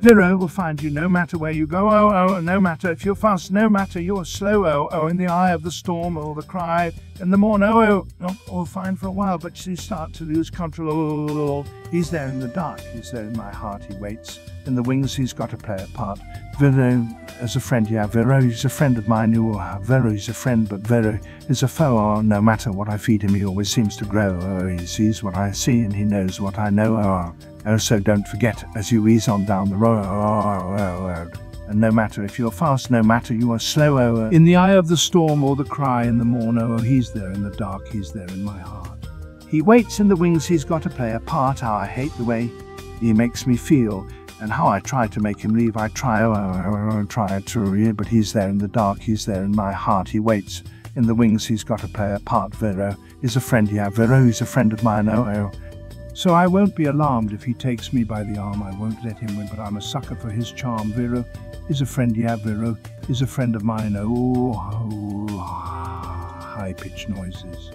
Viroh will find you no matter where you go. Oh, oh, no matter if you're fast, no matter you're slow. Oh, oh, in the eye of the storm or the cry in the morn, Oh, oh, not all fine for a while, but you start to lose control. oh, oh, oh, He's there in the dark. He's there in my heart. He waits. In the wings, he's got to play a part. Viroh as a friend, yeah. Viroh is a friend of mine. Who, Viroh is a friend, but Viroh is a foe. Oh, no matter what I feed him, he always seems to grow. Oh, he sees what I see and he knows what I know. Oh, Oh, so don't forget as you ease on down the road. Oh, oh, oh, and no matter if you're fast, no matter you are slow, oh, in the eye of the storm or the cry in the morn, oh, he's there in the dark, he's there in my heart. He waits in the wings, he's got to play a part. How I hate the way he makes me feel, and how I try to make him leave. I try, oh, oh, oh try to, but he's there in the dark, he's there in my heart. He waits in the wings, he's got to play a part. Viroh is a friend, yeah, Viroh is a friend of mine, oh, oh. So I won't be alarmed if he takes me by the arm. I won't let him win, but I'm a sucker for his charm. Viroh is a friend, yeah, Viroh is a friend of mine. Oh, oh high pitched noises.